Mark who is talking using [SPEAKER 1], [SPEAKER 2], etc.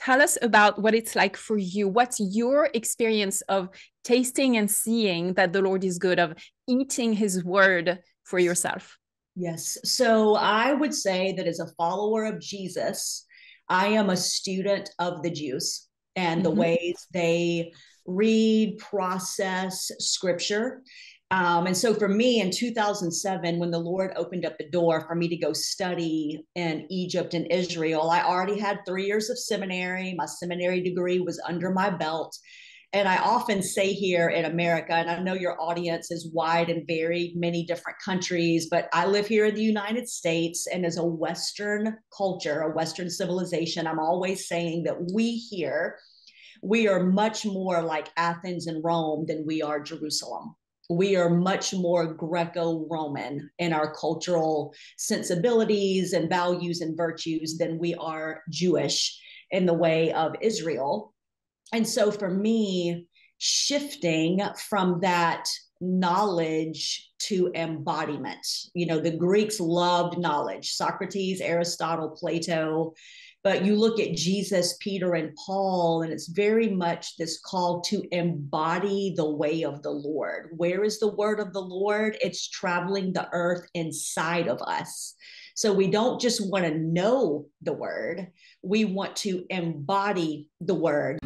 [SPEAKER 1] tell us about what it's like for you. What's your experience of tasting and seeing that the Lord is good, of eating his word for yourself?
[SPEAKER 2] Yes. So I would say that as a follower of Jesus, I am a student of the Jews and the mm-hmm. ways they read, process scripture. Um, and so for me in 2007, when the Lord opened up the door for me to go study in Egypt and Israel, I already had three years of seminary. My seminary degree was under my belt. And I often say here in America, and I know your audience is wide and varied, many different countries, but I live here in the United States. And as a Western culture, a Western civilization, I'm always saying that we here, we are much more like Athens and Rome than we are Jerusalem. We are much more Greco Roman in our cultural sensibilities and values and virtues than we are Jewish in the way of Israel. And so for me, shifting from that knowledge to embodiment. You know, the Greeks loved knowledge, Socrates, Aristotle, Plato. But you look at Jesus, Peter, and Paul, and it's very much this call to embody the way of the Lord. Where is the word of the Lord? It's traveling the earth inside of us. So we don't just want to know the word, we want to embody the word.